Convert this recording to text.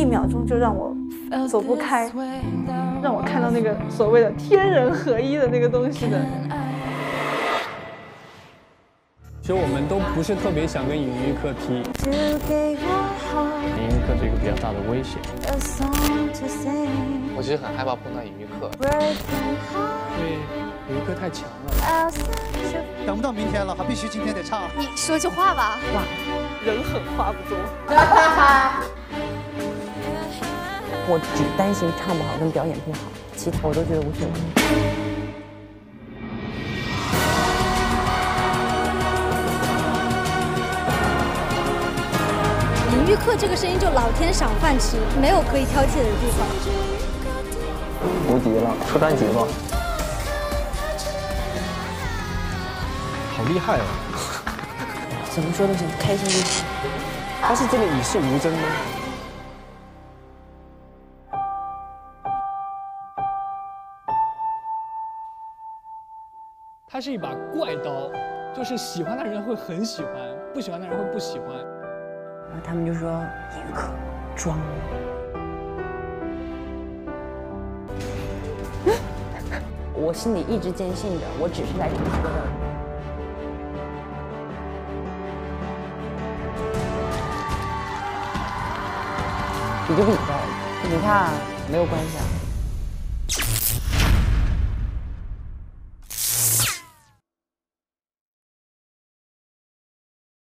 一秒钟就让我走不开，让我看到那个所谓的天人合一的那个东西的。其实我们都不是特别想跟尹玉克踢，尹玉克是一个比较大的威胁。我其实很害怕碰到尹玉克，因为尹玉克太强了。等不到明天了，还必须今天得唱。你说句话吧。哇，人狠话不多。我只担心唱不好跟表演不好，其他我都觉得无所谓。尹玉克这个声音就老天赏饭吃，没有可以挑剔的地方。无敌了，出专辑吧。好厉害啊！怎么说都行，开心就行。他是真的与世无争吗？它是一把怪刀，就是喜欢的人会很喜欢，不喜欢的人会不喜欢。然后他们就说尹玉克装。我心里一直坚信着，我只是来唱歌的。比就比呗，你看没有关系啊。